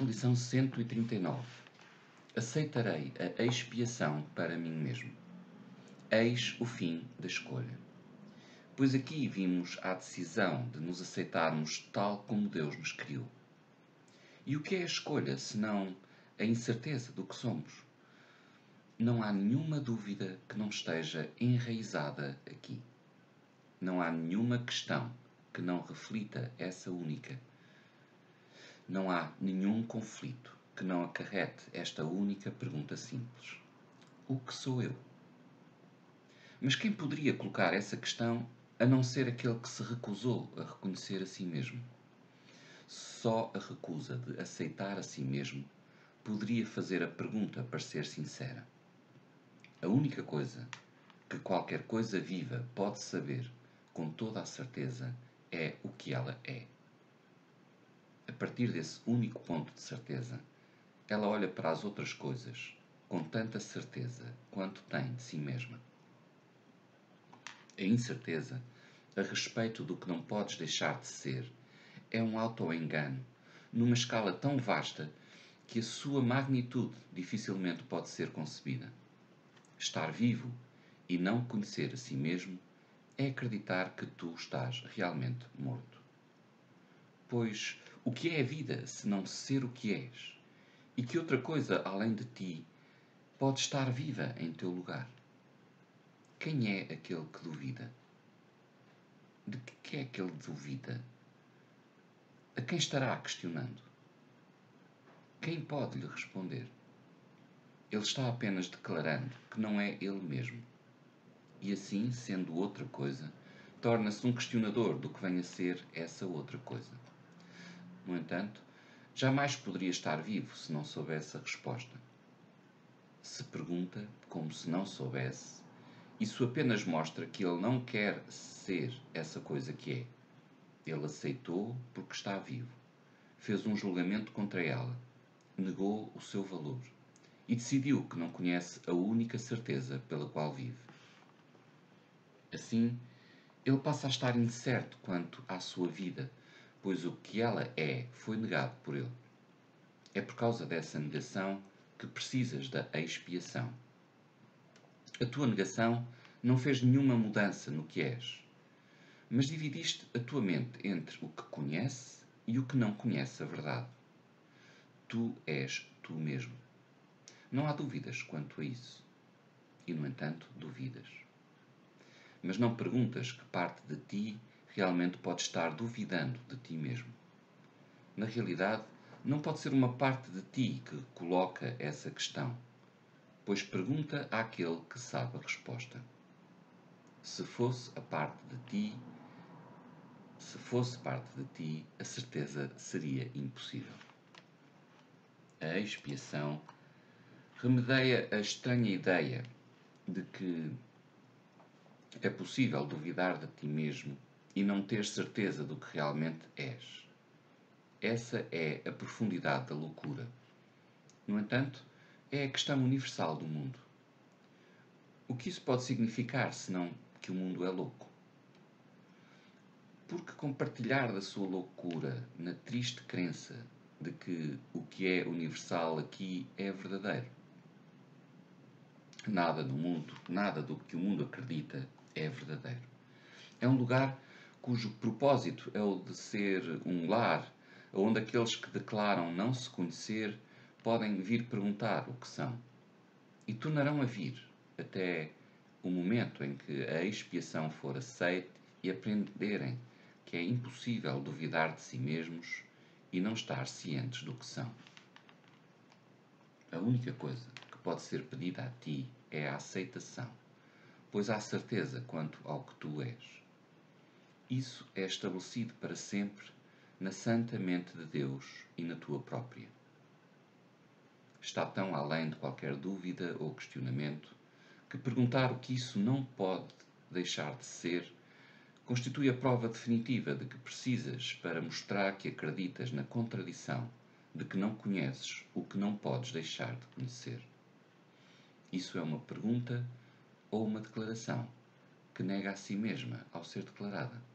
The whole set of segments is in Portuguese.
Lição 139. Aceitarei a expiação para mim mesmo. Eis o fim da escolha. Pois aqui vimos a decisão de nos aceitarmos tal como Deus nos criou. E o que é a escolha senão a incerteza do que somos? Não há nenhuma dúvida que não esteja enraizada aqui. Não há nenhuma questão que não reflita essa única. Não há nenhum conflito que não acarrete esta única pergunta simples: O que sou eu? Mas quem poderia colocar essa questão a não ser aquele que se recusou a reconhecer a si mesmo? Só a recusa de aceitar a si mesmo poderia fazer a pergunta parecer sincera. A única coisa que qualquer coisa viva pode saber com toda a certeza é o que ela é. A partir desse único ponto de certeza, ela olha para as outras coisas com tanta certeza quanto tem de si mesma. A incerteza a respeito do que não podes deixar de ser é um auto-engano numa escala tão vasta que a sua magnitude dificilmente pode ser concebida. Estar vivo e não conhecer a si mesmo é acreditar que tu estás realmente morto. Pois o que é a vida se não ser o que és? E que outra coisa além de ti pode estar viva em teu lugar? Quem é aquele que duvida? De que é que ele duvida? A quem estará questionando? Quem pode lhe responder? Ele está apenas declarando que não é ele mesmo e assim, sendo outra coisa, torna-se um questionador do que vem a ser essa outra coisa. No entanto, jamais poderia estar vivo se não soubesse a resposta. Se pergunta como se não soubesse, isso apenas mostra que ele não quer ser essa coisa que é. Ele aceitou porque está vivo. Fez um julgamento contra ela, negou o seu valor e decidiu que não conhece a única certeza pela qual vive. Assim, ele passa a estar incerto quanto à sua vida, pois o que ela é foi negado por ele. É por causa dessa negação que precisas da expiação. A tua negação não fez nenhuma mudança no que és, mas dividiste a tua mente entre o que conhece e o que não conhece a verdade. Tu és tu mesmo. Não há dúvidas quanto a isso. E, no entanto, duvidas mas não perguntas que parte de ti realmente pode estar duvidando de ti mesmo. Na realidade, não pode ser uma parte de ti que coloca essa questão, pois pergunta àquele que sabe a resposta. Se fosse a parte de ti, se fosse parte de ti, a certeza seria impossível. A expiação remedeia a estranha ideia de que é possível duvidar de ti mesmo e não ter certeza do que realmente és. Essa é a profundidade da loucura. No entanto, é a questão universal do mundo. O que isso pode significar senão que o mundo é louco? Porque compartilhar da sua loucura na triste crença de que o que é universal aqui é verdadeiro. Nada no mundo, nada do que o mundo acredita é verdadeiro. É um lugar cujo propósito é o de ser um lar onde aqueles que declaram não se conhecer podem vir perguntar o que são. E tornarão a vir até o momento em que a expiação for aceite e aprenderem que é impossível duvidar de si mesmos e não estar cientes do que são. A única coisa que pode ser pedida a ti é a aceitação pois há certeza quanto ao que tu és. Isso é estabelecido para sempre na santa mente de Deus e na tua própria. Está tão além de qualquer dúvida ou questionamento que perguntar o que isso não pode deixar de ser constitui a prova definitiva de que precisas para mostrar que acreditas na contradição de que não conheces o que não podes deixar de conhecer. Isso é uma pergunta ou uma declaração que nega a si mesma ao ser declarada.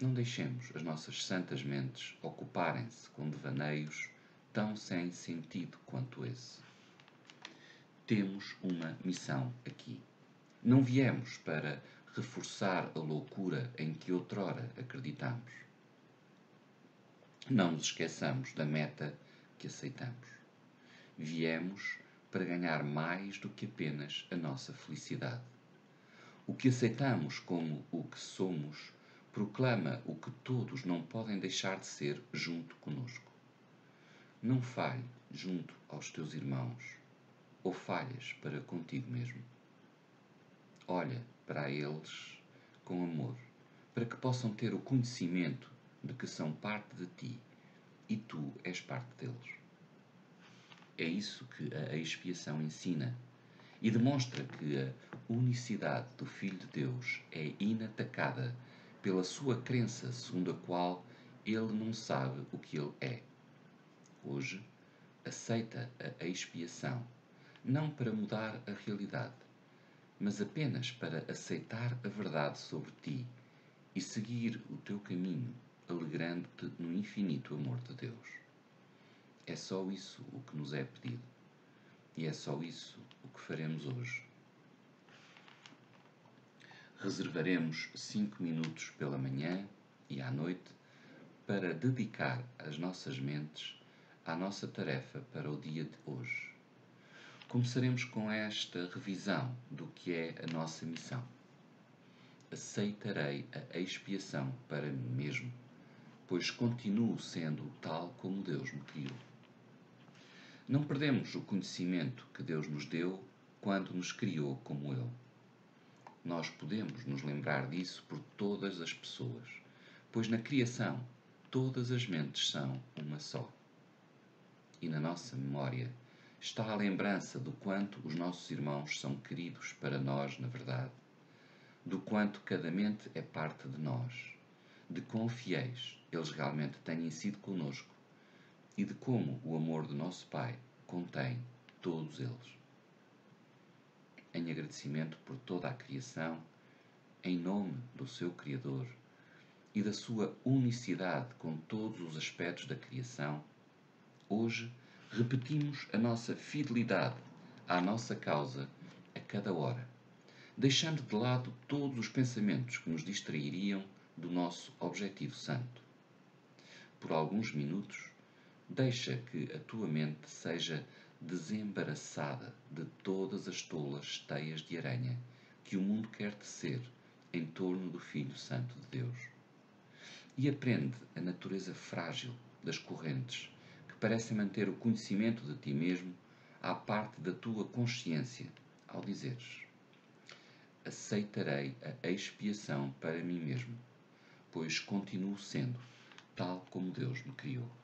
Não deixemos as nossas santas mentes ocuparem-se com devaneios tão sem sentido quanto esse. Temos uma missão aqui. Não viemos para reforçar a loucura em que outrora acreditamos. Não nos esqueçamos da meta que aceitamos. Viemos para ganhar mais do que apenas a nossa felicidade. O que aceitamos como o que somos proclama o que todos não podem deixar de ser junto conosco. Não falhe junto aos teus irmãos, ou falhas para contigo mesmo. Olha para eles com amor, para que possam ter o conhecimento de que são parte de ti e tu és parte deles. É isso que a expiação ensina e demonstra que a unicidade do Filho de Deus é inatacada pela sua crença segundo a qual ele não sabe o que ele é. Hoje, aceita a expiação, não para mudar a realidade, mas apenas para aceitar a verdade sobre ti e seguir o teu caminho, alegrando-te no infinito amor de Deus. É só isso o que nos é pedido. E é só isso o que faremos hoje. Reservaremos cinco minutos pela manhã e à noite para dedicar as nossas mentes à nossa tarefa para o dia de hoje. Começaremos com esta revisão do que é a nossa missão. Aceitarei a expiação para mim mesmo, pois continuo sendo tal como Deus me criou. Não perdemos o conhecimento que Deus nos deu quando nos criou como Ele. Nós podemos nos lembrar disso por todas as pessoas, pois na criação todas as mentes são uma só. E na nossa memória está a lembrança do quanto os nossos irmãos são queridos para nós, na verdade, do quanto cada mente é parte de nós, de quão fiéis eles realmente têm sido conosco e de como o amor do nosso Pai contém todos eles. Em agradecimento por toda a criação, em nome do seu Criador e da sua unicidade com todos os aspectos da criação, hoje repetimos a nossa fidelidade à nossa causa a cada hora, deixando de lado todos os pensamentos que nos distrairiam do nosso objetivo santo. Por alguns minutos, Deixa que a tua mente seja desembaraçada de todas as tolas teias de aranha que o mundo quer tecer em torno do Filho Santo de Deus. E aprende a natureza frágil das correntes que parecem manter o conhecimento de ti mesmo à parte da tua consciência ao dizeres: Aceitarei a expiação para mim mesmo, pois continuo sendo tal como Deus me criou.